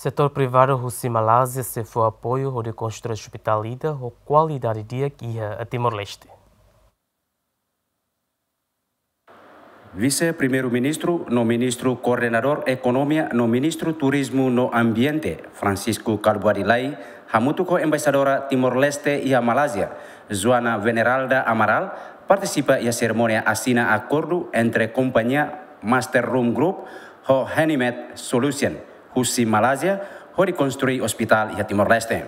Setor privado Russi Malásia se foi apoio ao de construir hospital ida ou qualidade dia que ia a Timor-Leste. Vice-Primeiro-Ministro no Ministro Coordenador Economia no Ministro Turismo no Ambiente, Francisco Calbuadilai, hamutu ko Embaixadora Timor-Leste e a Malásia, Joana Veneralda Amaral, participa a cerimônia assina acordo entre companhia Master Room Group e Hanimet Solution, Husi Malásia, de construir hospital e Timor-Leste.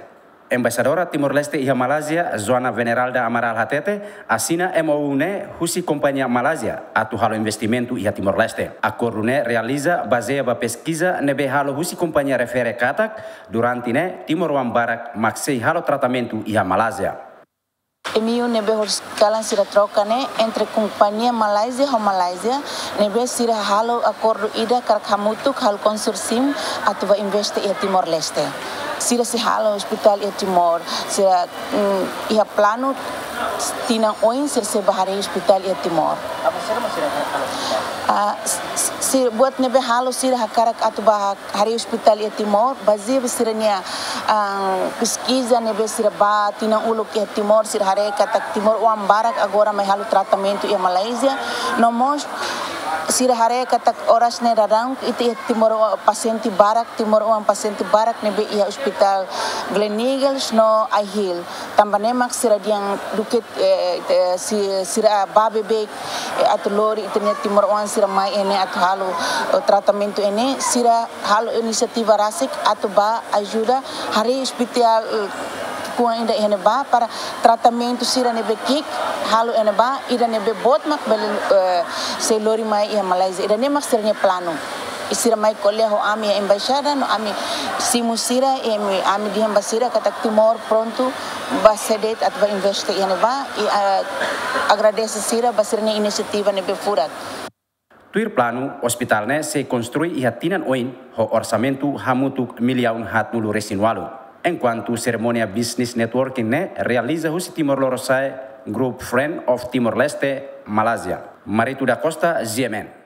Embaixadora Timor-Leste e Malásia, Joana Veneralda Amaral Hatete, assina MOU ne Husi Companhia Malásia, atu halo investimento e Timor-Leste. Acordo ne realiza baseia ba pesquisa nebe halo Husi Companhia refere katak, durante ne Timor-Wan Barak maksei halo tratamento e Malásia. Emiu nebe kalan sira troca ne entre companhia Malásia e Malásia nebe sira halo acordo ida karak hamutuk hal consorcium atu va investe e Timor-Leste. sira si halo hospital e Timor, sira mm, ia plano tina oin se bahari hospital e Timor. Apa sira masih Uh, sir buat nebe halo sira hakarak atu bah hari hospital e Timor, nia uh, pesquisa nebe sira ba tina uluk e Timor sira hare kata Timor. Uam barak agora mai halo tratamento e Malaysia, nomos sira hare kata oras ne radang itu timor paciente barak timor uang paciente barak ne be ia hospital Glen Eagles no I Hill. Tambane mak sira diang duket eh, si sira babe be atau lori itu ne timor uang sira mai ene atau halu tratamento ene. Sira halu inisiativa rasik atau ba ajuda hari hospital com ainda ene ba para tratamento sira nebe kik halu ene ba ida nebe bot mak bel uh, se lori mai ia Malaysia. Ida ne mak sira ne plano isira mai kolea ho ami a embaixada no ami simu sira e mi ami di embasira kata timor pronto ba sedet at ba investe ene ba e uh, agradece sira ba sira ne inisiativa nebe furat. Tuir plano, hospital ne se construi e hatinan oin ho orçamento hamutuk milhão hat nulu resinualo. Enquanto cerimônia Business Networking ne realiza o Timor-Leste Group Friend of Timor-Leste, Malásia. Marito da Costa, Yemen.